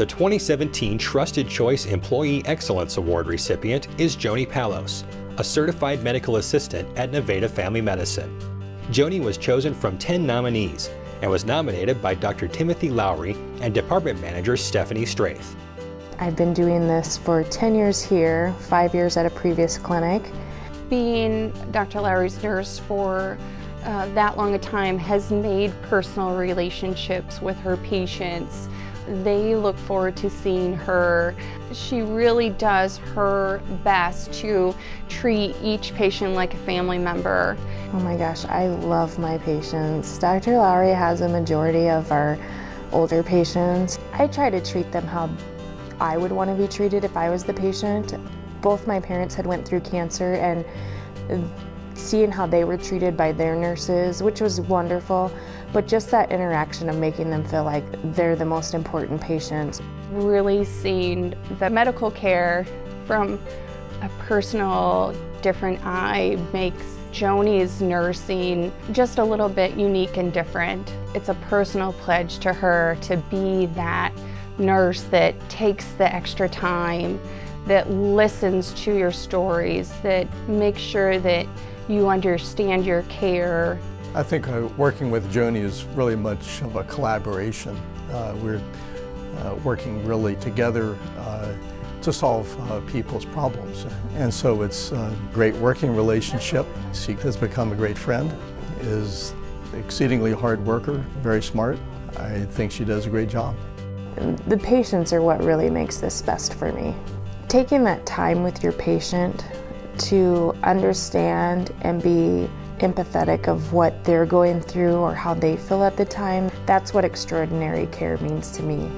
The 2017 Trusted Choice Employee Excellence Award recipient is Joni Pallos, a certified medical assistant at Nevada Family Medicine. Joni was chosen from 10 nominees and was nominated by Dr. Timothy Lowry and Department Manager Stephanie Straith. I've been doing this for 10 years here, five years at a previous clinic. Being Dr. Lowry's nurse for uh, that long a time has made personal relationships with her patients. They look forward to seeing her. She really does her best to treat each patient like a family member. Oh my gosh, I love my patients. Dr. Lowry has a majority of our older patients. I try to treat them how I would want to be treated if I was the patient. Both my parents had went through cancer and seeing how they were treated by their nurses, which was wonderful, but just that interaction of making them feel like they're the most important patients. Really seeing the medical care from a personal, different eye makes Joni's nursing just a little bit unique and different. It's a personal pledge to her to be that nurse that takes the extra time, that listens to your stories, that makes sure that you understand your care. I think uh, working with Joni is really much of a collaboration. Uh, we're uh, working really together uh, to solve uh, people's problems. And so it's a great working relationship. She has become a great friend, is exceedingly hard worker, very smart. I think she does a great job. The patients are what really makes this best for me. Taking that time with your patient to understand and be empathetic of what they're going through or how they feel at the time, that's what extraordinary care means to me.